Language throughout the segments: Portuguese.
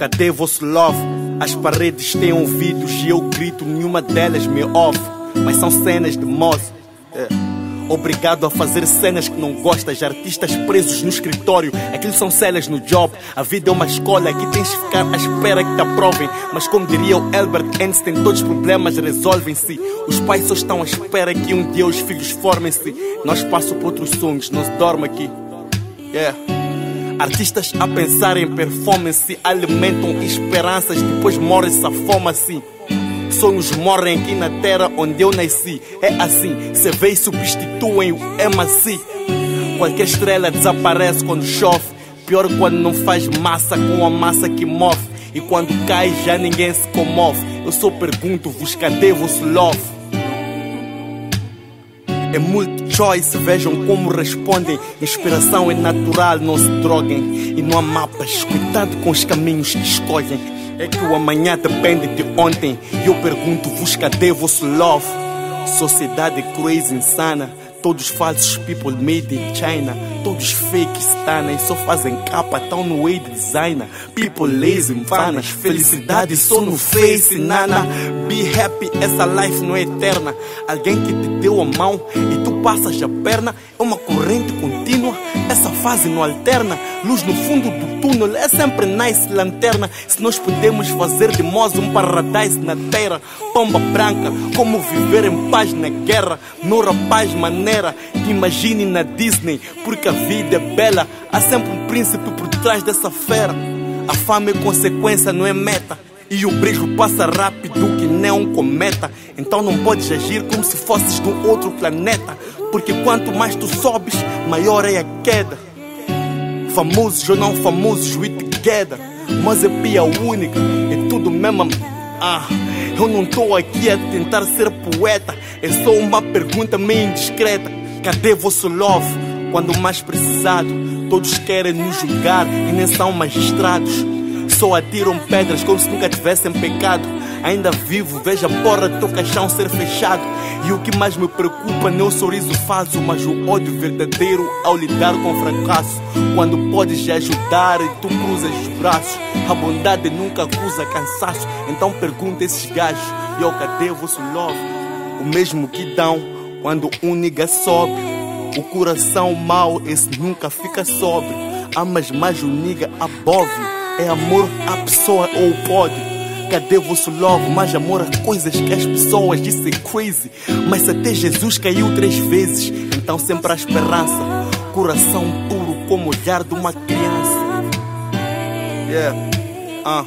Cadê vosso love? As paredes têm ouvidos e eu grito, nenhuma delas me ouve. Mas são cenas de moço. É. Obrigado a fazer cenas que não gostas, artistas presos no escritório, aquilo são celas no job. A vida é uma escola, aqui tens de ficar à espera que te aprovem. Mas como diria o Albert Einstein, todos os problemas resolvem-se. Os pais só estão à espera que um dia os filhos formem-se. Nós passamos por outros sonhos, não se dorme aqui. Yeah. Artistas a pensar em performance alimentam esperanças, depois morre essa fome assim. Sonhos morrem aqui na terra onde eu nasci. É assim, se vê e substituem o MC. Qualquer estrela desaparece quando chove. Pior quando não faz massa com a massa que move. E quando cai já ninguém se comove. Eu só pergunto-vos cadê vosso love? É multi choice, vejam como respondem. Inspiração é natural, não se droguem. E não há mapas, cuidado com os caminhos que escolhem. É que o amanhã depende de ontem. E eu pergunto-vos cadê vosso love? Sociedade crazy, insana. Todos falsos people made in China. Todos fake stana e só fazem capa, tão no way de designer. People lazy, vanas. Felicidade só no face, nana. Be happy, essa life não é eterna. Alguém que te deu a mão e tu passas a perna. É uma corrente contínua. Essa fase não alterna. Luz no fundo do túnel é sempre nice lanterna. Se nós podemos fazer de Moz um paradise na terra, pomba branca, como viver em paz na guerra. Meu rapaz, maneira que imagine na Disney, porque a vida é bela. Há sempre um príncipe por trás dessa fera. A fama é consequência, não é meta. E o brilho passa rápido que nem um cometa. Então não podes agir como se fosses de outro planeta. Porque quanto mais tu sobes, maior é a queda. Famosos ou não famosos, we together. Mas é pia única, é tudo mesmo. Ah, eu não tô aqui a tentar ser poeta. É só uma pergunta meio indiscreta. Cadê vosso love? Quando mais precisado, todos querem nos julgar e nem são magistrados. Só atiram pedras como se nunca tivessem pecado. Ainda vivo, vejo a porra do teu caixão ser fechado. E o que mais me preocupa não é o sorriso falso, mas o ódio verdadeiro ao lidar com o fracasso. Quando podes ajudar e tu cruzas os braços. A bondade nunca acusa cansaço. Então pergunta esses gajos: Yo, cadê o vosso love? O mesmo que dão quando um nigga sobe. O coração mau, esse nunca fica sóbrio. Amas mais o nigga above. É amor à pessoa ou pode. Cadê vosso love? Mais amor a coisas que as pessoas dizem crazy. Mas até Jesus caiu três vezes, então sempre há esperança. Coração puro como o olhar de uma criança. Yeah. Ah.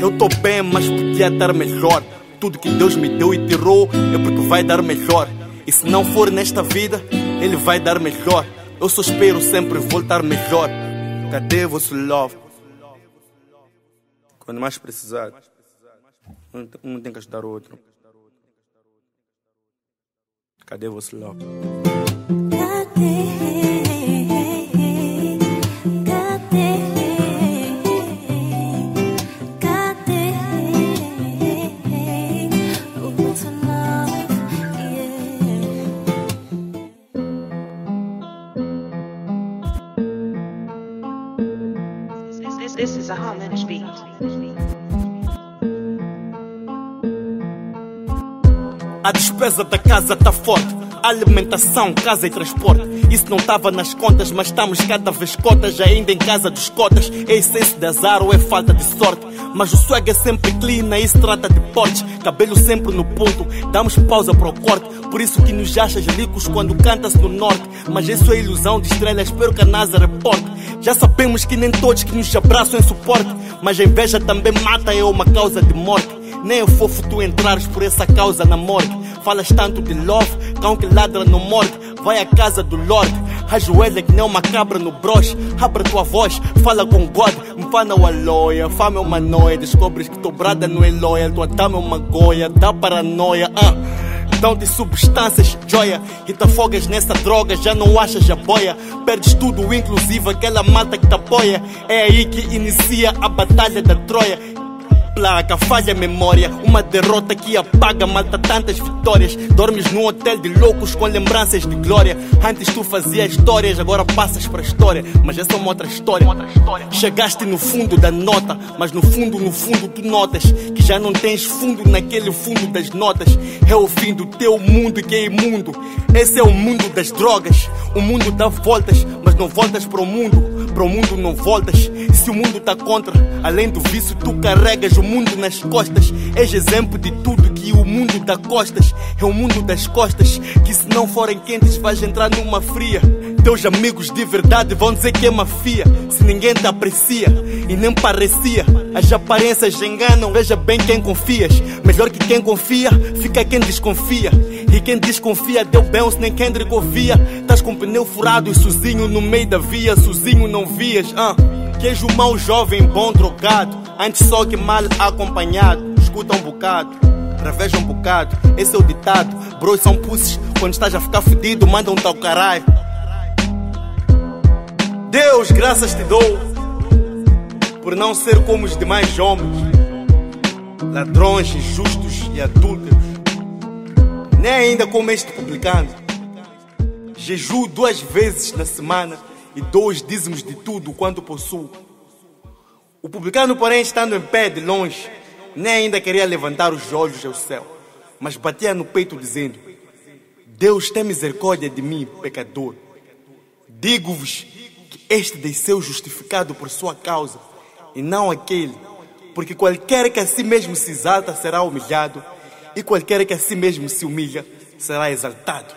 Eu tô bem, mas podia estar melhor. Tudo que Deus me deu e tirou é porque vai dar melhor. E se não for nesta vida, Ele vai dar melhor. Eu só espero sempre voltar melhor. Cadê vosso love? Quando mais precisar. Um tem que ajudar o outro. Cadê você? This, this is a beat. A despesa da casa tá forte. Alimentação, casa e transporte. Isso não tava nas contas, mas estamos cada vez cotas, ainda em casa dos cotas. É essência de azar ou é falta de sorte? Mas o swag é sempre clean, e se trata de portes. Cabelo sempre no ponto, damos pausa para o corte. Por isso que nos achas ricos quando canta-se no norte. Mas isso é ilusão de estrela, espero que a NASA reporte. Já sabemos que nem todos que nos abraçam em suporte. Mas a inveja também mata, é uma causa de morte. Nem é fofo tu entrares por essa causa na morte. Falas tanto de love, cão que ladra no morte. Vai à casa do Lord, ajoelha que nem uma cabra no broche. Abre tua voz, fala com God, me fala o aloia. Fama é uma noia, descobres que tua brada não é loia. Tua dama é uma goia, dá paranoia. Ah. Dão-te substâncias, joia, e te afogas nessa droga, já não achas a boia. Perdes tudo, inclusive aquela mata que te apoia. É aí que inicia a batalha da Troia. Placa, falha a memória. Uma derrota que apaga, mata tantas vitórias. Dormes num hotel de loucos com lembranças de glória. Antes tu fazias histórias, agora passas para a história. Mas essa é uma outra história. Chegaste no fundo da nota, mas no fundo, no fundo tu notas que já não tens fundo naquele fundo das notas. É o fim do teu mundo que é imundo. Esse é o mundo das drogas. O mundo dá voltas, mas não voltas para o mundo. Para o mundo não voltas. Se o mundo tá contra, além do vício, tu carregas o mundo nas costas. És exemplo de tudo que o mundo dá costas. É o mundo das costas. Que se não forem quentes, vais entrar numa fria. Teus amigos de verdade vão dizer que é mafia. Se ninguém te aprecia e nem parecia, as aparências enganam. Veja bem quem confias. Melhor que quem confia, fica quem desconfia. E quem desconfia deu bem se nem Kendrick ouvia. Tás com pneu furado e sozinho no meio da via, sozinho não vias. Ah. Queijo mau jovem, bom trocado. Antes só que mal acompanhado. Escuta um bocado, reveja um bocado. Esse é o ditado. Bros são pusses. Quando estás a ficar fedido, mandam um tal caralho. Deus, graças te dou por não ser como os demais homens, ladrões, injustos e adúlteros, nem ainda como este publicano. Jejuo duas vezes na semana e dou os dízimos de tudo quanto possuo. O publicano, porém, estando em pé de longe, nem ainda queria levantar os olhos ao céu, mas batia no peito dizendo: Deus tem misericórdia de mim, pecador. Digo-vos que este desceu justificado por sua causa, e não aquele, porque qualquer que a si mesmo se exalta será humilhado, e qualquer que a si mesmo se humilha será exaltado.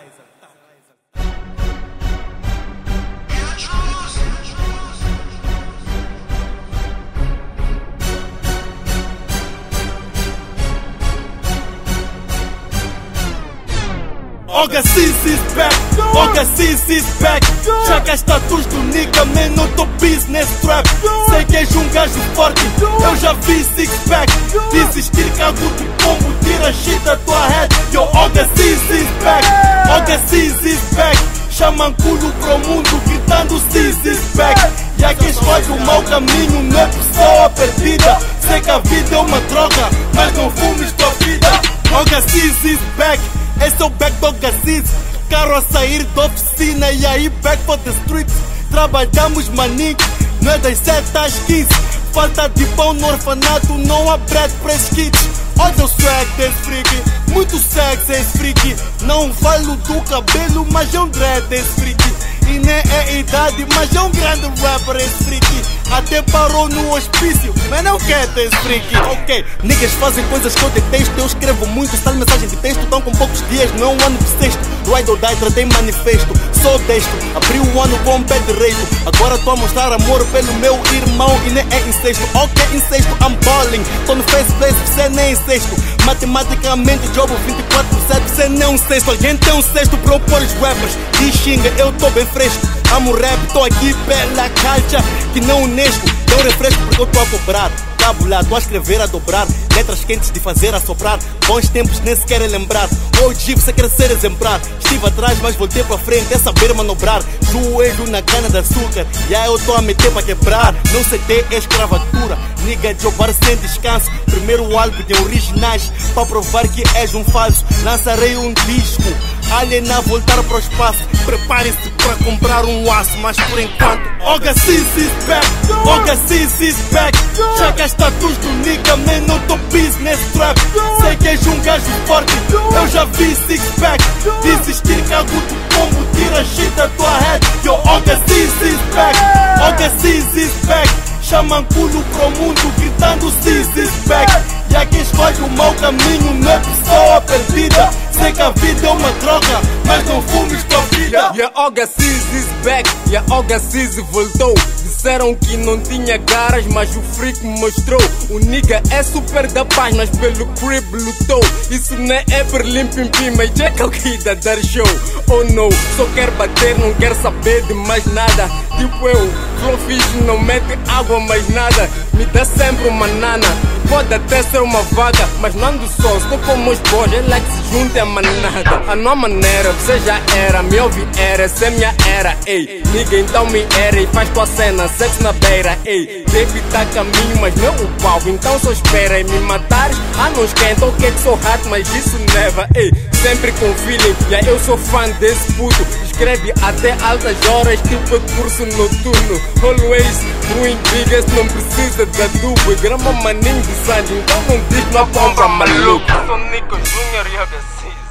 Olga Cis is back, Olga Cis is back. Que status do nigga, man, tô business trap és um gajo forte, eu já vi six pack. Desistir cago de pombo, tira shit da tua head. Yo, Olga Cis is back, Cis is back. Chamam pro mundo, gritando Cis is back. E a quem escolhe o mau caminho não é pessoa perdida. Sei que a vida é uma droga, mas não fumes tua vida. Olga Cis is back. Esse é o back do Gassis. Carro a sair da oficina e aí back for the streets. Trabalhamos maninho, não é das 7 às 15. Falta de pão no orfanato, não há bread para esses kids. Olha o swag desse freak, muito sexy esse freak. Não falo do cabelo, mas é um dread desse freak. E nem é idade, mas é um grande rapper esse freak. Até parou no hospício, mas não quer ter freak. Ok, niggas fazem coisas que eu detesto. Eu escrevo muito, está mensagem de texto. Tão com poucos dias, não é um ano de sexto. Ride or die, tratei manifesto. Sou destro, abri o ano com um pé direito. Agora tô a mostrar amor pelo meu irmão e nem é incesto. Ok, incesto, I'm balling. Tô no face place, você nem é incesto. Matematicamente, jogo 24 por 7, você nem é um sexto. Alguém tem um sexto pra opor os rappers. E xinga, eu tô bem fresco. Amo rap, tô aqui pela calça que não unesco. Deu refresco porque eu tô a cobrar. Tabular, tô a escrever, a dobrar. Letras quentes de fazer, a soprar. Bons tempos nem se querem lembrar. Hoje você quer ser exemplar. Estive atrás, mas voltei pra frente. É saber manobrar. Joelho na cana de açúcar. E aí eu tô a meter pra quebrar. Não sei ter escravatura. Nigga, jogar sem descanso. Primeiro álbum de originais. Pra provar que és um falso. Lançarei um disco. Alien a voltar pro espaço. Prepare-se pra comprar um aço, mas por enquanto. Olga Cis is back, Olga Cis is back. Chega status do nigga, man, não tô business trap. Sei que és um gajo forte, eu já vi six pack. Desistir cago do pombo, tira shit da tua head. Yo, Olga Cis is back, Olga Cis is back. Chamam culo pro mundo, gritando Cis is back. E a quem escolhe o mau caminho não é pessoa perdida. Sei que a vida é uma droga, mas não fumes tua vida. A Olga Cis is back, a Olga Cis voltou. Disseram que não tinha caras, mas o freak mostrou. O nigga é super da paz, mas pelo crib lutou. Isso não é Berlim Pim Pim, mas o que dar show. Oh no, só quer bater, não quer saber de mais nada. Tipo eu, Flowfish não mete água mais nada. Me dá sempre uma nana. Pode até ser uma vaga, mas não ando só, estou com meus boys, é lá que se junta é manada. A não maneira, você já era, me ouve era, essa é minha era, ei. Nigga, então me era e faz tua cena, sexo na beira, ei. Baby tá a caminho, mas não o pau, então só espera e me matares. Ah, não esquenta, o que é que sou rato, mas isso neva, ei. Sempre com feeling, yeah, eu sou fã desse puto. Escreve até altas horas, tipo curso noturno. Always doing biggest, não precisa de adubo. Grama maninho de sangue, então não diz na pompa maluco. Sou Nico Junior e